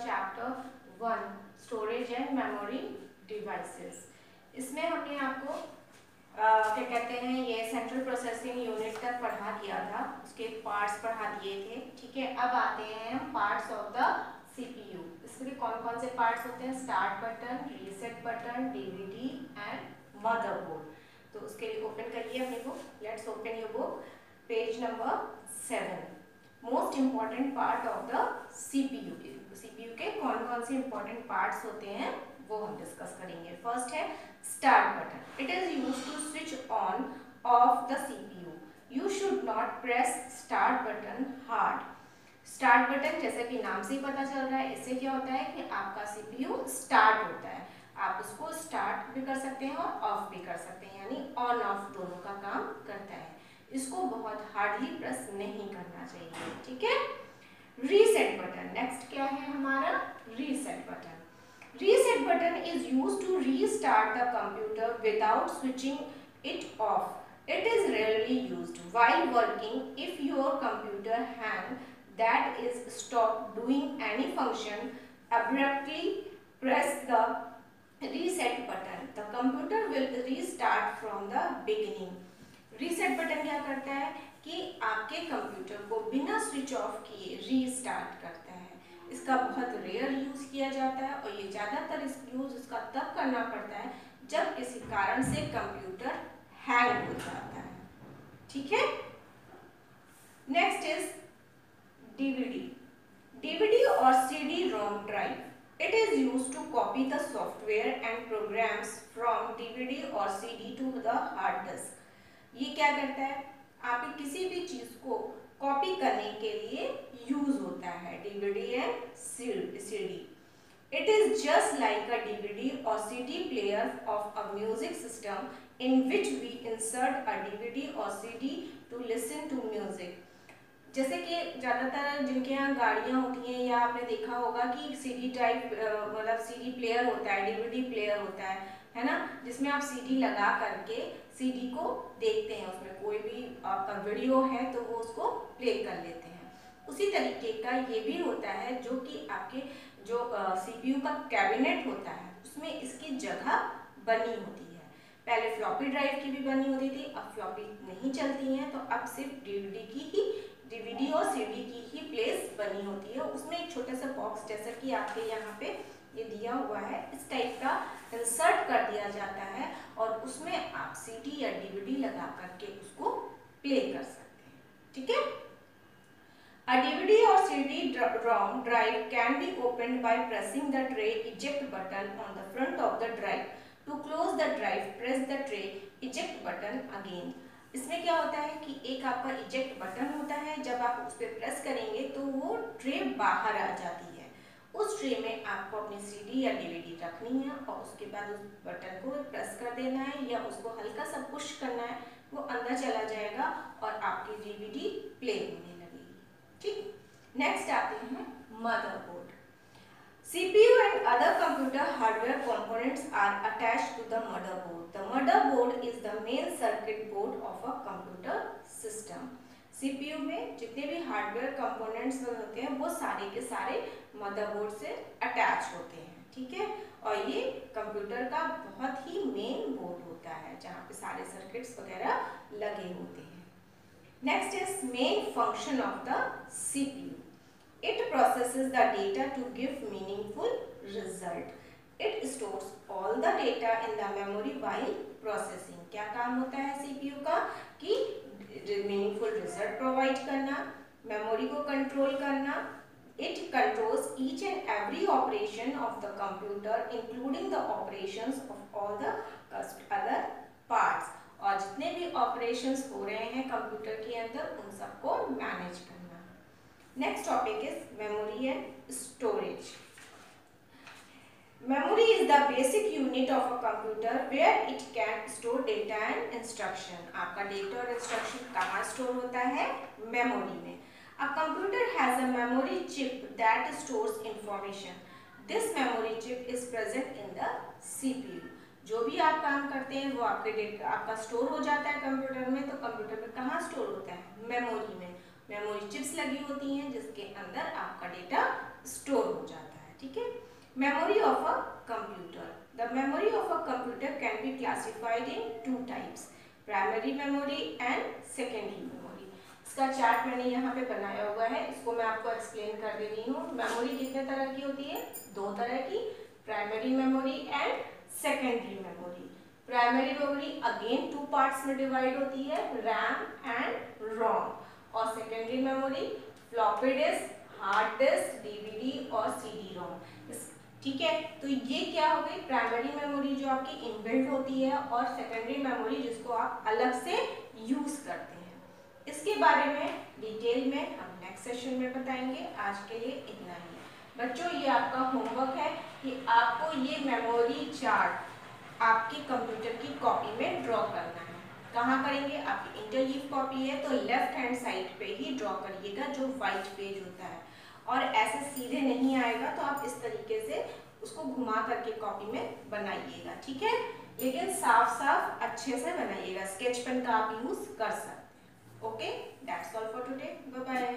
Chapter one storage and memory devices इसमें हमने आपको क्या कहते हैं, ये सेंट्रल प्रोसेसिंग यूनिट तक पढ़ा दिया था, उसके पार्ट्स पढ़ा दिए थे, ठीक है? अब आते हैं हम पार्ट्स ऑफ़ द सीपीयू इसमें कौन कौन से पार्ट्स होते हैं? Start button reset button DVD and motherboard तो उसके लिए ओपन करिए अपनी book let's open your book page number seven most important part of the CPU CPU के कौन कौन से इंपॉर्टेंट पार्ट्स होते हैं, वो हम डिस्कस करेंगे। फ़र्स्ट है start button it is use to switch on off the CPU you should not press start button hard start button जैसे कि नाम से ही पता चल रहा है, इससे क्या होता है कि आपका सीपीयू स्टार्ट होता है। आप उसको स्टार्ट भी कर सकते हैं और ऑफ़ भी कर सकते हैं, यानी ऑन ऑफ़ दोनों का काम करता है। इसको बहुत हार्डली प्रेस नहीं करना चाहिए, ठीक है? रीसेट बटन नेक्स्ट क्या है हमारा? Reset button reset button is use to restart the computer without switching it off it is rarely used while working if your computer hang that is stop doing any function, abruptly press the reset button. The computer will restart from the beginning. Reset button क्या करता है? कि आपके computer को बिना switch off किए restart करता है। इसका बहुत रेयर यूज़ किया जाता है और ये ज़्यादातर इस यूज़ इसका तब करना पड़ता है जब किसी कारण से कंप्यूटर हैंग हो जाता है। ठीक है? नेक्स्ट इज़ डीवीडी डीवीडी और CD ROM drive it is use to copy the software and programs from DVD और CD to the hard disk ये क्या करता है? आपकी किसी भी चीज़ को कॉपी करने के लिए यूज़ होता है DVD and CD it is just like a DVD और CD player of a music system in which we insert a DVD और CD to listen to music जैसे कि ज़्यादातर जिनके यहाँ गाड़ियाँ होती हैं या आपने देखा होगा कि सीडी टाइप मतलब सीडी प्लेयर होता है डीवीडी प्लेयर होता है है ना? जिसमें आप सीडी लगा करके सीडी को देखते हैं, उसमें कोई भी आपका वीडियो है तो वो उसको प्ले कर लेते हैं। उसी तरीके का ये भी होता है जो कि आपके जो सीपीयू का कैबिनेट होता है, उसमें इसकी जगह बनी होती है। पहले फ्लॉपी ड्राइव की भी बनी होती थी, अब फ्लॉपी नहीं चलती हैं तो अब सिर्फ़ डीवीडी की ही डीवीडी और सीडी की ही प्लेस बनी होती है। उसमें एक छोटा सा बॉक्स जैसा कि आपके यहाँ पे ये दिया हुआ है इस टाइप का इंसर्ट कर दिया जाता है और उसमें आप सीडी या डीवीडी लगा करके उसको प्ले कर सकते हैं ठीक है A DVD or CD ROM drive can be opened by pressing the tray eject button on the front of the drive. To close the drive, press the tray eject button again. इसमें क्या होता है कि एक आपका eject button होता है जब आप उस पर प्रेस करेंगे तो वो ट्रे बाहर आ जाती है ट्रे में आपको अपनी सीडी या डीवीडी रखनी है और उसके बाद उस बटन को प्रेस कर देना है या उसको हल्का सा पुश करना है, वो अंदर चला जाएगा और आपकी डीवीडी प्ले होने लगेगी। ठीक? नेक्स्ट आते हैं motherboard CPU and other computer hardware components are attach to the motherboard the motherboard is the main circuit board of a computer CPU में जितने भी हार्डवेयर कंपोनेंट्स होते हैं, वो सारे के सारे मदरबोर्ड से अटैच होते हैं, ठीक है? और ये कंप्यूटर का बहुत ही मेन बोर्ड होता है, जहाँ पे सारे सर्किट्स वगैरह लगे होते हैं। Next is main function of the CPU it processes the data to give meaningful result. It stores all the data in the memory while processing. क्या काम होता है सीपीयू का? कि मीनिंगफुल रिज़ल्ट प्रोवाइड करना मेमोरी को कंट्रोल करना it controls each and every operation of the computer including the operations of all the other parts और जितने भी ऑपरेशंस हो रहे हैं कंप्यूटर के अंदर, उन सबको मैनेज करना। Next topic is memory and storage Memory is the basic unit of a computer where it can store data and instruction. आपका data और instruction कहाँ store होता है memory में. A computer has a memory chip that stores information. This memory chip is present in the CPU. जो भी आप काम करते हैं वो आपके डेटा आपका स्टोर हो जाता है कंप्यूटर में तो कंप्यूटर में कहाँ स्टोर होता है मेमोरी में मेमोरी चिप्स लगी होती हैं जिसके अंदर आपका डेटा स्टोर हो जाता है ठीक है memory of a computer. The memory of a computer can be classified in two types, primary memory and secondary memory. इसका चार्ट मैंने यहाँ पे बनाया हुआ है, इसको मैं आपको एक्सप्लेन कर दे रही हूँ। मेमोरी कितने तरह की होती है? दो तरह की primary memory and secondary memory primary memory again two parts में डिवाइड होती है रैम एंड रोम और secondary memory floppy disk hard disk DVD और सीडी रोम ठीक है? तो ये क्या हो गई? प्राइमरी मेमोरी जो आपकी इनबिल्ट होती है और सेकेंडरी मेमोरी जिसको आप अलग से यूज़ करते हैं। इसके बारे में डिटेल में हम नेक्स्ट सेशन में बताएँगे। आज के लिए इतना ही। बच्चों, ये आपका होमवर्क है कि आपको ये मेमोरी चार्ट आपके कंप्यूटर की कॉपी में ड्रॉ करना है। कहाँ करेंगे? आपकी इंटरलीव कॉपी है तो लेफ़्ट हैंड साइड पे ही ड्रॉ करिएगा, जो वाइट पेज होता है। और ऐसे सीधे नहीं आएगा तो आप इस तरीके से उसको घुमा करके कॉपी में बनाइएगा, ठीक है? लेकिन साफ़ साफ़ अच्छे से बनाइएगा स्केच पेन का आप यूज़ कर सकते okay that's all for today bye bye